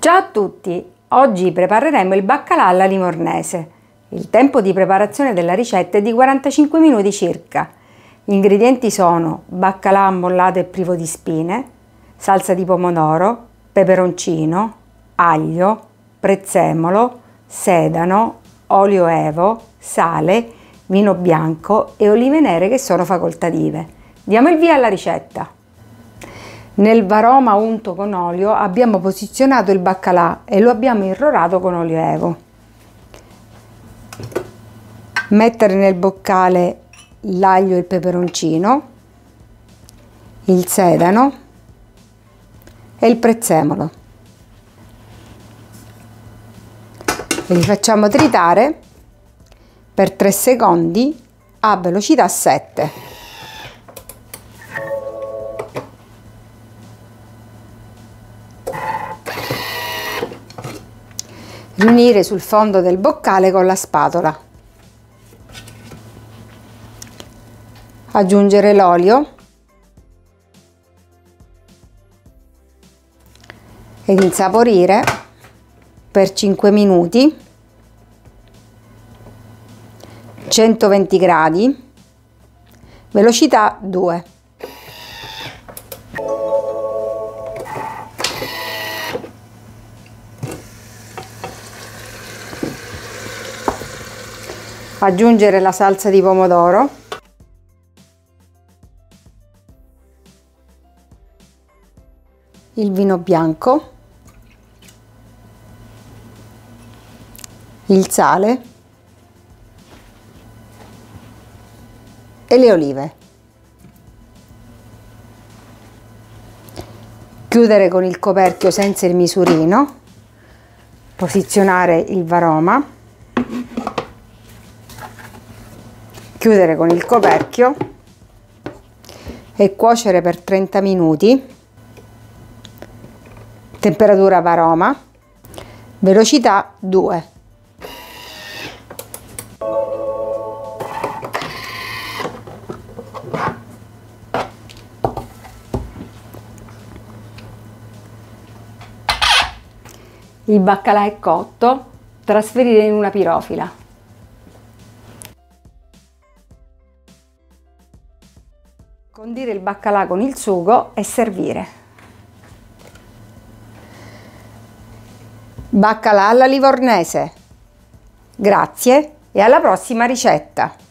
Ciao a tutti! Oggi prepareremo il baccalà alla livornese. Il tempo di preparazione della ricetta è di 45 minuti circa. Gli ingredienti sono baccalà ammollato e privo di spine, salsa di pomodoro, peperoncino, aglio, prezzemolo, sedano, olio evo, sale, vino bianco e olive nere che sono facoltative. Diamo il via alla ricetta. Nel varoma unto con olio abbiamo posizionato il baccalà e lo abbiamo irrorato con olio evo. Mettere nel boccale l'aglio e il peperoncino, il sedano e il prezzemolo. E li facciamo tritare per 3 secondi a velocità 7. Riunire sul fondo del boccale con la spatola. Aggiungere l'olio. Ed insaporire per 5 minuti. 120 gradi. Velocità 2 aggiungere la salsa di pomodoro. Il vino bianco. Il sale. E le olive. Chiudere con il coperchio senza il misurino. Posizionare il varoma chiudere con il coperchio e cuocere per 30 minuti. Temperatura varoma. Velocità 2 il baccalà è cotto trasferire in una pirofila Condire il baccalà con il sugo e servire. Baccalà alla livornese. Grazie e alla prossima ricetta!